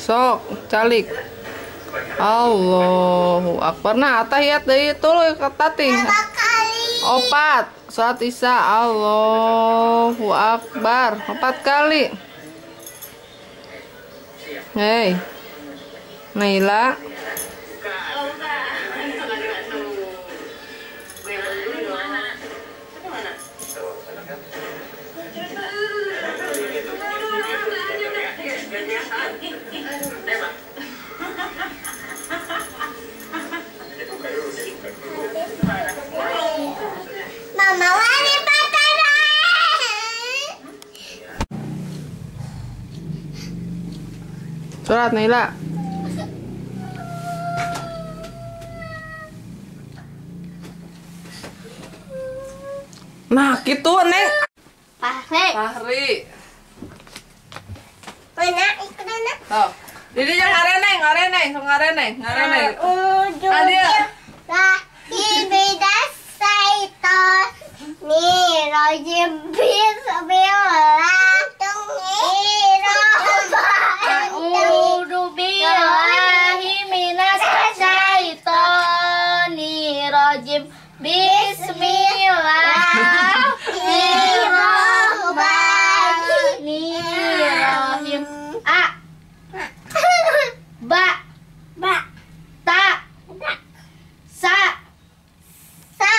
Sok, calik. Allahu Akbar. Nah, tahiyat deui tuluy ka tati. Opat. Salat Isya. Allahu Akbar. Empat kali. Hei. Naila. Surat Naila. Nah, gitu Neng. Fahri. Mana ikrana? Tuh. Didi yang ngareneng, ngareneng, sok ngareneng, ngareneng. Ujung Adia. lah ibida saito ni rojim bis biola Bismillahirrahmanirrahim. A. Ba. Ba. Ta. Sa. Sa.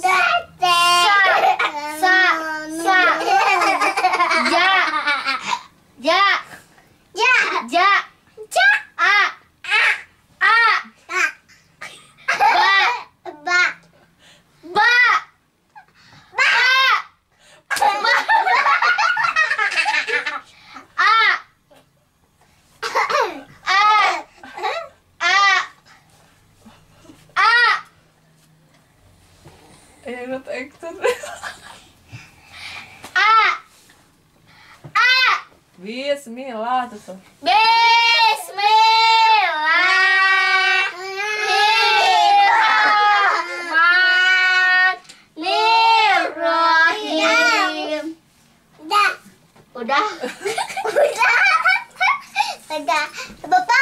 Date Sa, sa. ja ja ja Är det något? A! A! Bismillah tuh. Bismillah. Udah. Udah. Udah. Udah. Bapak.